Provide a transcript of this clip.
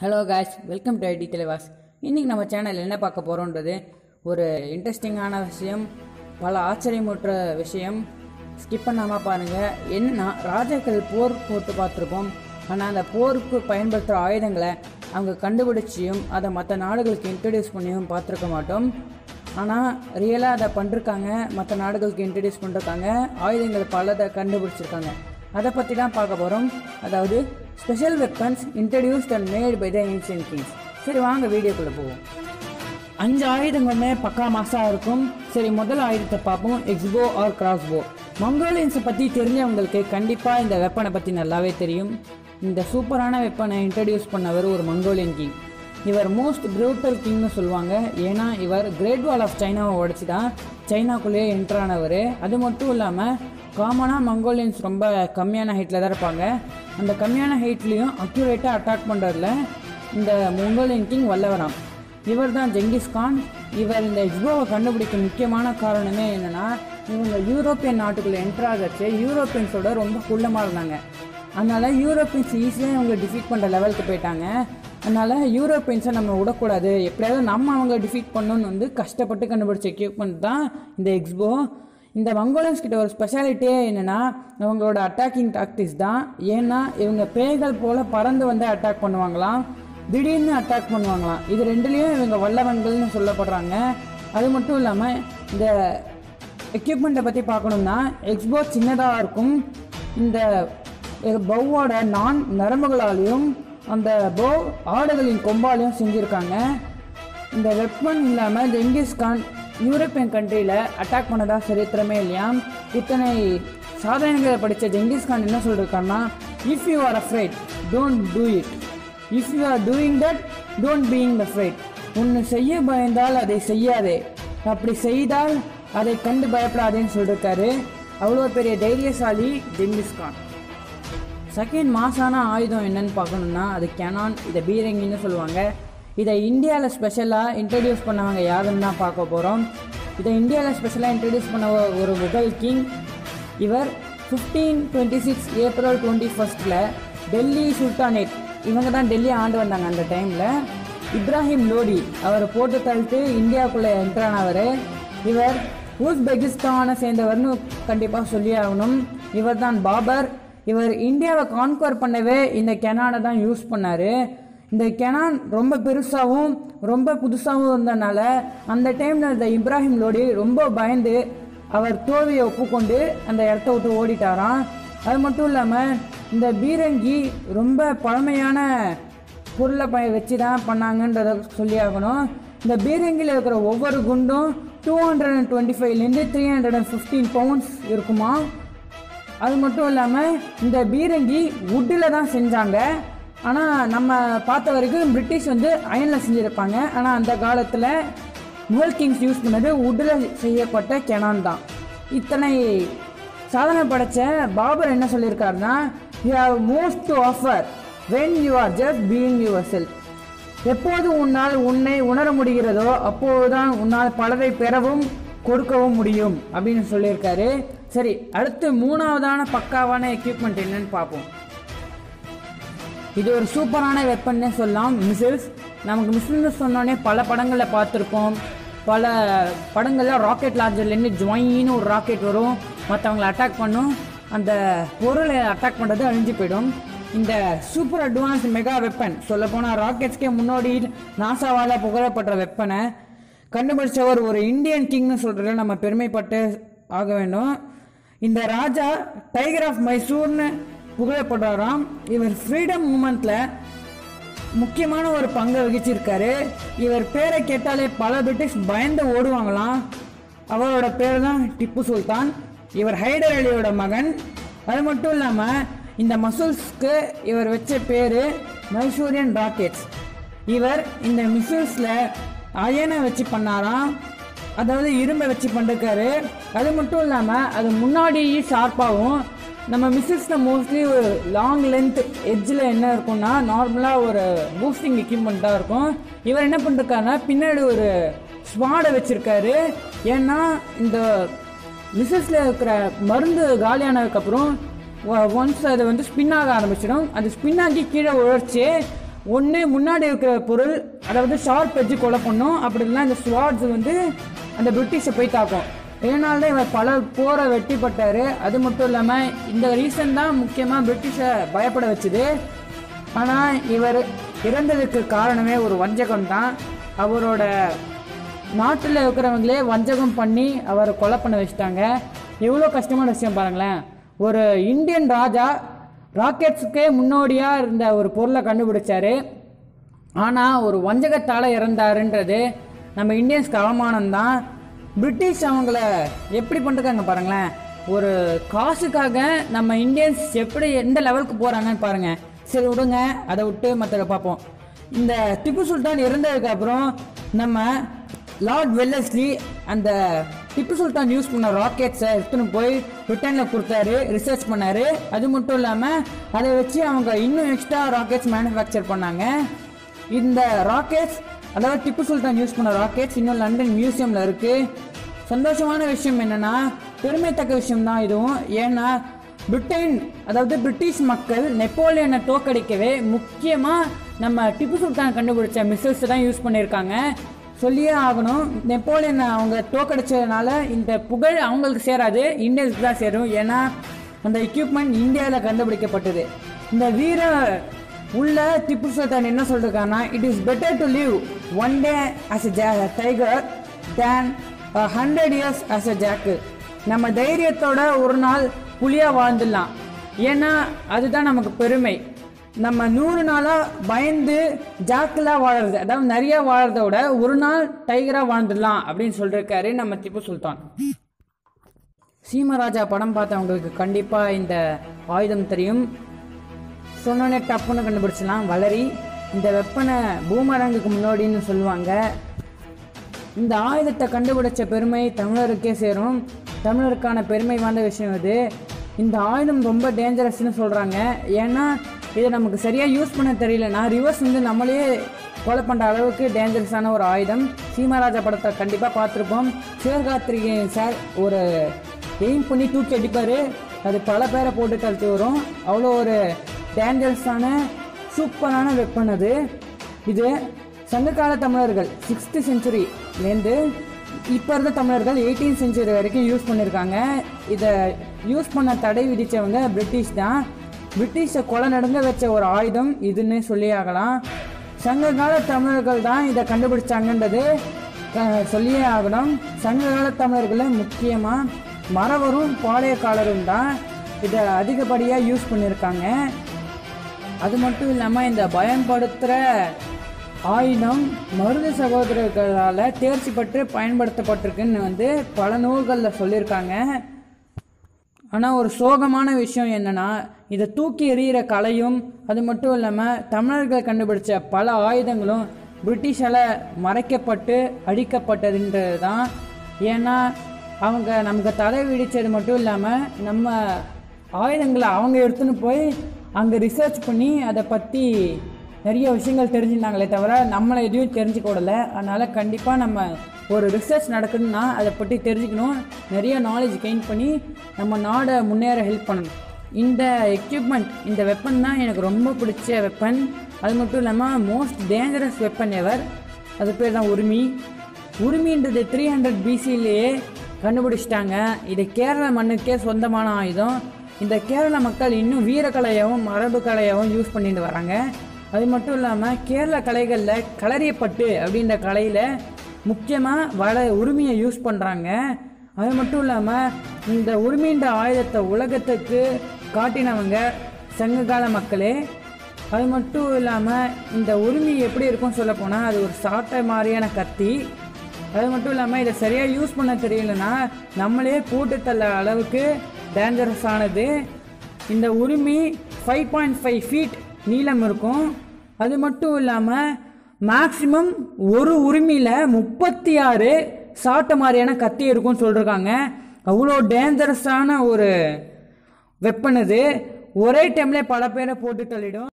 Hello guys welcome to IT Thalaivas இன்றைக்கி நம்ம channel என்ன பார்க்க போகிறோன்றது ஒரு இன்ட்ரெஸ்டிங்கான விஷயம் பல ஆச்சரியமுற்ற விஷயம். ஸ்கிப் பண்ணாமல் பாருங்கள் என்னன்னா ராஜாக்கள் போர் போட்டு பார்த்துருப்போம். ஆனால் அந்த போருக்கு பயன்படுத்துகிற ஆயுதங்களை அவங்க கண்டுபிடிச்சியும் அதை மற்ற நாடுகளுக்கு இன்ட்ரடியூஸ் பண்ணியும் பார்த்துருக்க மாட்டோம். ஆனால் ரியலாக அதை பண்ணிருக்காங்க. மற்ற நாடுகளுக்கு இன்ட்ரடியூஸ் பண்ணிருக்காங்க. ஆயுதங்கள் பலதை கண்டுபிடிச்சிருக்காங்க. அதை பற்றி தான் பார்க்க போகிறோம் அதாவது special weapons introduced and made by the ancient kings சரி வாங்க வீடியோக்குள்ளே போவோம். அஞ்சு ஆயுதங்களுமே பக்கா மாசாக இருக்கும் சரி முதல் ஆயுதத்தை பார்ப்போம். எக்ஸ்போ ஆர் கிராஸ்போ மங்கோலியன்ஸை பற்றி தெரிஞ்சவங்களுக்கு கண்டிப்பாக இந்த வெப்பனை பற்றி நல்லாவே தெரியும். இந்த சூப்பரான வெப்பனை இன்ட்ரடியூஸ் பண்ணவர் ஒரு மங்கோலியன் கிங் இவர் மோஸ்ட் ப்ரூட்டல் கிங்னு சொல்லுவாங்க. ஏன்னா இவர் கிரேட் வால் ஆஃப் சைனாவை உடச்சி தான் சைனாக்குள்ளேயே என்ட்ரானவர் அது மட்டும் இல்லாமல் காமனாக மங்கோலியன்ஸ் ரொம்ப கம்மியான ஹைட்டில் தான் இருப்பாங்க. அந்த கம்மியான ஹைட்லேயும் அக்யூரேட்டாக அட்டாக் பண்ணுறதுல இந்த மங்கோலியன் கிங் வல்லவராம். இவர் தான் ஜெங்கிஸ் கான். இவர் இந்த எக்ஸ்போவை கண்டுபிடிக்க முக்கியமான காரணமே என்னென்னா இவங்க யூரோப்பியன் நாட்டுக்குள்ளே என்ட்ராகச்சு யூரோப்பியன்ஸோட ரொம்ப குள்ளமாக இருந்தாங்க. அதனால் யூரோப்பியன்ஸ் ஈஸியாக இவங்க டிஃபீட் பண்ணுற லெவலுக்கு போயிட்டாங்க. அதனால் யூரோப்பியன்ஸை நம்ம விடக்கூடாது. எப்படியாவது நம்ம அவங்க டிஃபீட் பண்ணணும்னு வந்து கஷ்டப்பட்டு கண்டுபிடிச்ச எக்யூப்மெண்ட் தான் இந்த எக்ஸ்போ இந்த மங்கோலன்ஸ் கிட்ட ஒரு ஸ்பெஷாலிட்டியே என்னென்னா இவங்களோட அட்டாக்கிங் டாக்டிக்ஸ் தான். ஏன்னா இவங்க பேய்கள் போல் பறந்து வந்து அட்டாக் பண்ணுவாங்களாம். திடீர்னு அட்டாக் பண்ணுவாங்களாம். இது ரெண்டுலேயும் இவங்க வல்லவன்கள்னு சொல்லப்படுறாங்க. அது மட்டும் இல்லாமல் இந்த எக்யூப்மெண்ட்டை பற்றி பார்க்கணும்னா எக்ஸ்போ சின்னதாக இருக்கும். இந்த பவ்வோட நான் நரம்புகளாலையும் அந்த போ ஆடுகளின் கொம்பாலையும் செஞ்சுருக்காங்க இந்த வெப்பன் இல்லாமல் ஜெங்கிஸ்கான் யூரோப்பியன் கண்ட்ரியில் அட்டாக் பண்ணதா சரித்திரமே இல்லையா? இத்தனை சாதனைகளை படித்த ஜெங்கிஸ்கான் என்ன சொல்லியிருக்காருன்னா if you are afraid don't do it if you are doing that don't being afraid ஒன்று செய்ய பயந்தால் அதை செய்யாதே. அப்படி செய்தால் அதை கண்டு பயப்படாதேன்னு சொல்லியிருக்காரு அவ்வளோ பெரிய தைரியசாலி ஜெங்கிஸ்கான் செகண்ட் மாசான ஆயுதம் என்னன்னு பார்க்கணுன்னா அது கெனான் இதை பீரங்கின்னு சொல்லுவாங்க. இதை இந்தியாவில் ஸ்பெஷலாக இன்ட்ரடியூஸ் பண்ணவங்க யாருன்னு தான் பார்க்க போகிறோம் இதை இந்தியாவில் ஸ்பெஷலாக இன்ட்ரடியூஸ் பண்ண ஒரு முகல் கிங் இவர் fifteen twenty six April twenty ஃபஸ்ட்டில் டெல்லி சுல்தானேட் இவங்க தான் டெல்லி ஆண்டு வந்தாங்க அந்த டைமில் இப்ராஹிம் லோடி அவரை போட்டு தள்ளிட்டு இந்தியாவுக்குள்ளே என்ட்ரானவர் இவர் உஸ்பெகிஸ்தானை சேர்ந்தவர்னு கண்டிப்பாக சொல்லி ஆகணும். இவர் தான் பாபர். இவர் இந்தியாவை கான்கவர் பண்ணவே இந்த கெனானை தான் யூஸ் பண்ணார். இந்த கெனான் ரொம்ப பெருசாகவும் ரொம்ப புதுசாகவும் இருந்தனால அந்த டைமில் இந்த இப்ராஹிம் லோடி ரொம்ப பயந்து அவர் தோல்வியை ஒப்புக்கொண்டு அந்த இடத்த விட்டு ஓடிட்டாராம். அது மட்டும் இல்லாமல் இந்த பீரங்கி ரொம்ப பழமையான பொருளை ப வச்சு தான் பண்ணாங்கன்றத சொல்லி ஆகணும். இந்த பீரங்கியில் இருக்கிற ஒவ்வொரு குண்டும் டூ ஹண்ட்ரட் அண்ட் டுவெண்ட்டி ஃபைவ்லேருந்து three hundred and fifteen pounds இருக்குமா அது மட்டும் இல்லாமல் இந்த பீரங்கி வுட்டில் தான் செஞ்சாங்க. ஆனால் நம்ம பார்த்த வரைக்கும் பிரிட்டிஷ் வந்து அயனில் செஞ்சுருப்பாங்க. ஆனால் அந்த காலத்தில் முகல் கிங்ஸ் யூஸ் பண்ணது உட்டில் செய்யப்பட்ட கெனான் தான். இத்தனை சாதனை படைச்ச பாபர் என்ன சொல்லியிருக்காருன்னா you have most to offer when you are just being yourself எப்போது உன்னால் உன்னை உணர முடிகிறதோ அப்போதுதான் உன்னால் பலரை பெறவும் கொடுக்கவும் முடியும் அப்படின்னு சொல்லியிருக்காரு. சரி அடுத்து மூணாவதான பக்காவான எக்யூப்மெண்ட் என்னன்னு பார்ப்போம். இது ஒரு சூப்பரான வெப்பன்னே சொல்லலாம். மிசில்ஸ் நமக்கு மிசில்ஸ் சொன்னோடனே பல படங்களில் பார்த்துருப்போம். பல படங்களில் ராக்கெட் லார்ஜர்லேருந்து ஜொயின்னு ஒரு ராக்கெட் வரும். மற்றவங்களை அட்டாக் பண்ணும். அந்த பொருளை அட்டாக் பண்ணுறது அழிஞ்சு போயிடும். இந்த சூப்பர் அட்வான்ஸ் மெகா வெப்பன் சொல்லப்போனால் ராக்கெட்ஸ்க்கே முன்னாடி நாசாவால் புகழப்பட்ட வெப்பனை கண்டுபிடிச்சவர் ஒரு இந்தியன் கிங்னு சொல்கிறத நம்ம பெருமைப்பட்டு ஆக வேண்டும். இந்த ராஜா டைகர் ஆஃப் மைசூர்னு புகழப்படுறாராம் இவர் ஃப்ரீடம் மூமெண்ட்டில் முக்கியமான ஒரு பங்கை வகிச்சிருக்காரு. இவர் பேரை கேட்டாலே பல பிரிட்டிஷ் பயந்து ஓடுவாங்களாம். அவரோட பேர் தான் டிப்பு சுல்தான். இவர் ஹைடர் அலியோட மகன். அது மட்டும் இல்லாமல் இந்த மசூல்ஸ்க்கு இவர் வச்ச பேர் மைசூரியன் ராக்கெட்ஸ் இவர் இந்த மிசூல்ஸில் அயனை வச்சு பண்ணாராம். அதாவது இரும்பை வச்சு பண்ணிருக்காரு. அது மட்டும் இல்லாமல் அது முன்னாடி ஷார்ப்பாகவும் நம்ம மிஸ்ஸஸில் மோஸ்ட்லி ஒரு லாங் லென்த் எட்ஜில் என்ன இருக்கும்னா நார்மலாக ஒரு பூஸ்டிங் எக்யூப்மெண்ட்டாக இருக்கும். இவர் என்ன பண்ணிருக்காருன்னா பின்னாடி ஒரு ஸ்வாடை வச்சுருக்காரு. ஏன்னா இந்த மிஸ்ஸஸில் இருக்கிற மருந்து காலியானதுக்கப்புறம் ஒன்ஸ் அது வந்து ஸ்பின் ஆக ஆரம்பிச்சிடும். அது ஸ்பின் ஆகி கீழே உழைச்சி ஒன்று முன்னாடி இருக்கிற பொருள் அதாவது ஷார்ப் வச்சு கொலை பண்ணும். அப்படி இல்லைன்னா இந்த ஸ்வாட்ஸ் வந்து அந்த பிரிட்டிஷை போய் தாக்கும். இதனால தான் இவர் பல போரை வெற்றிப்பட்டாரு அது மட்டும் இல்லாமல் இந்த ரீசன் தான் முக்கியமாக பிரிட்டிஷை பயப்பட வச்சுது. ஆனால் இவர் இறந்ததுக்கு காரணமே ஒரு வஞ்சகம் தான். அவரோட நாட்டில் இருக்கிறவங்களே வஞ்சகம் பண்ணி அவரை கொலை பண்ண வச்சுட்டாங்க. எவ்வளோ கஷ்டமான விஷயம் பாருங்களேன். ஒரு இந்தியன் ராஜா ராக்கெட்ஸுக்கே முன்னோடியாக இருந்த ஒரு பொருளை கண்டுபிடிச்சாரு. ஆனால் ஒரு வஞ்சகத்தால் இறந்தாருன்றது நம்ம இந்தியன்ஸ்க்கு அவமானம் தான். பிரிட்டிஷ் அவங்கள எப்படி பண்ணுறாங்க பாருங்களேன். ஒரு காசுக்காக நம்ம இந்தியன்ஸ் எப்படி எந்த லெவலுக்கு போகிறாங்கன்னு பாருங்கள் சரி விடுங்க. அதை விட்டு மற்றதை பார்ப்போம். இந்த திப்பு சுல்தான் இறந்ததுக்கு அப்புறம் நம்ம லார்ட் வெல்லஸ்லி அந்த திப்பு சுல்தான் யூஸ் பண்ண ராக்கெட்ஸை எடுத்துன்னு போய் பிரிட்டனில் கொடுத்தாரு ரிசர்ச் பண்ணாரு. அது மட்டும் இல்லாமல் அதை வச்சு அவங்க இன்னும் எக்ஸ்ட்ரா ராக்கெட்ஸ் மேனுஃபேக்சர் பண்ணாங்க. இந்த ராக்கெட்ஸ் அதாவது டிப்பு சுல்தான் யூஸ் பண்ண ராக்கெட்ஸ் இன்னும் லண்டன் மியூசியமில் இருக்கு. சந்தோஷமான விஷயம் என்னன்னா பெருமைத்தக்க விஷயம் தான் இதுவும். ஏன்னா பிரிட்டன் அதாவது பிரிட்டிஷ் மக்கள் நெப்போலியனை தோக்கடிக்கவே முக்கியமாக நம்ம டிப்பு சுல்தான் கண்டுபிடிச்ச மிசைல்ஸ் தான் யூஸ் பண்ணியிருக்காங்க. சொல்லியே ஆகணும். நெப்போலியன் அவங்க தோக்கடிச்சதுனால இந்த புகழ் அவங்களுக்கு சேராது இந்தியன்ஸ்க்கு தான் சேரும். ஏன்னா அந்த எக்யூப்மெண்ட் இந்தியாவில் கண்டுபிடிக்கப்பட்டது. இந்த வீர உள்ள திப்பு சுல்தான் என்ன சொல்லிருக்காங்கன்னா it is better to live one day as a tiger than hundred years as a jackal நம்ம தைரியத்தோட ஒரு நாள் புலியா வாழ்ந்துடலாம். ஏன்னா அதுதான் நமக்கு பெருமை. நம்ம நூறு நாளாக பயந்து ஜாக்கெலாம் வாழறது அதாவது நிறைய வாழறத விட ஒரு நாள் டைகராக வாழ்ந்துடலாம் அப்படின்னு சொல்லியிருக்காரு நம்ம திப்பு சுல்தான். சீமராஜா படம் பார்த்தவங்களுக்கு கண்டிப்பாக இந்த ஆயுதம் தெரியும். சொன்னோன்னே டப்புன்னு கண்டுபிடிச்சலாம் வளரி இந்த வெப்பனை பூமரங்குக்கு முன்னாடின்னு சொல்லுவாங்க. இந்த ஆயுதத்தை கண்டுபிடிச்ச பெருமை தமிழருக்கே சேரும். தமிழருக்கான பெருமை வாய்ந்த விஷயம் இது இந்த ஆயுதம் ரொம்ப டேஞ்சரஸ்னு சொல்கிறாங்க ஏன்னா இதை நமக்கு சரியாக யூஸ் பண்ண தெரியலனா ரிவர்ஸ் வந்து நம்மளே கொலை பண்ணுற அளவுக்கு டேஞ்சரஸான ஒரு ஆயுதம். சீமராஜா படத்தை கண்டிப்பாக பார்த்துருப்போம். சிவகார்த்திகேயன் சார் ஒரு எய்ம் பண்ணி தூக்கி அடிப்பார். அது பல பேரை போட்டு கழித்து வரும் அவ்வளோ ஒரு டேஞ்சரஸான சூப்பரான வெப்பன் அது. இது சங்ககால தமிழர்கள் சிக்ஸ்த்து செஞ்சுரிலேருந்து இப்போ இருந்த தமிழர்கள் எயிட்டீன் செஞ்சுரி வரைக்கும் யூஸ் பண்ணியிருக்காங்க இதை யூஸ் பண்ண தடை விதித்தவங்க பிரிட்டிஷ் தான். பிரிட்டிஷை கொலை நடங்க வச்ச ஒரு ஆயுதம் இதுன்னு சொல்லி ஆகலாம். சங்ககால தமிழர்கள் தான் இதை கண்டுபிடிச்சாங்கன்றது சொல்லியே ஆகணும். சங்ககால தமிழர்களில் முக்கியமாக மறவரும் பாளையக்காலரும் தான் இதை அதிகப்படியாக யூஸ் பண்ணியிருக்காங்க அது மட்டும் இல்லாமல் இந்த பயன்படுத்துகிற ஆயுதம் மருது சகோதரர்களால் தேர்ச்சி பெற்று பயன்படுத்தப்பட்டிருக்குன்னு வந்து பல நூல்களில் சொல்லியிருக்காங்க. ஆனால் ஒரு சோகமான விஷயம் என்னென்னா இதை தூக்கி எறிகிற கலையும் அது மட்டும் இல்லாமல் தமிழர்கள் கண்டுபிடிச்ச பல ஆயுதங்களும் பிரிட்டிஷால் மறைக்கப்பட்டு அழிக்கப்பட்டதுன்றது தான் ஏன்னா அவங்க நமக்கு தலை விடித்தது மட்டும் இல்லாமல் நம்ம ஆயுதங்களை அவங்க எடுத்துன்னு போய் அங்கே ரிசர்ச் பண்ணி அதை பற்றி நிறைய விஷயங்கள் தெரிஞ்சுருந்தாங்களே தவிர நம்மளை எதையும் தெரிஞ்சுக்கூடல. அதனால் கண்டிப்பாக நம்ம ஒரு ரிசர்ச் நடக்குதுன்னா அதை பற்றி தெரிஞ்சுக்கணும். நிறைய நாலேஜ் கெயின் பண்ணி நம்ம நாடை முன்னேற ஹெல்ப் பண்ணணும். இந்த எக்யூப்மெண்ட் இந்த வெப்பன் தான் எனக்கு ரொம்ப பிடிச்ச வெப்பன் அது மட்டும் இல்லாமல் மோஸ்ட் டேஞ்சரஸ் வெப்பன் எவர் அது பேர் தான் உரிமை. உரிமைன்றது த்ரீ ஹண்ட்ரட் பிசிலேயே கண்டுபிடிச்சிட்டாங்க. இது கேரள மண்ணுக்கே சொந்தமான ஆயுதம். இந்த கேரள மக்கள் இன்னும் வீரக்கலையாகவும் மரபு கலையாகவும் யூஸ் பண்ணிட்டு வராங்க. அது மட்டும் இல்லாமல் கேரள கலைகளில் களரியப்பட்டு அப்படின்ற கலையில் முக்கியமாக வள உரிமையை யூஸ் பண்ணுறாங்க அது மட்டும் இல்லாமல் இந்த உரிமைன்ற ஆயுதத்தை உலகத்துக்கு காட்டினவங்க சங்ககால மக்களே. அது மட்டும் இல்லாமல் இந்த உரிமை எப்படி இருக்கும்னு சொல்ல போனால் அது ஒரு சாட்டை மாதிரியான கத்தி. அது மட்டும் இல்லாமல் இதை சரியாக யூஸ் பண்ண தெரியலன்னா நம்மளே போட்டு தள்ள அளவுக்கு டேஞ்சரஸ் ஆனது இந்த உரிமை ஃபைவ் பாயிண்ட் ஃபைவ் ஃபீட் நீளம் இருக்கும். அது மட்டும் இல்லாமல் மேக்சிமம் ஒரு உரிமையில் முப்பத்தி ஆறு சாட்டை மாதிரியான கத்தி இருக்கும்னு சொல்லியிருக்காங்க அவ்வளோ டேஞ்சரஸான ஒரு வெப்பன் இது ஒரே டைமில் பல பேரை போட்டு தள்ளிடும்.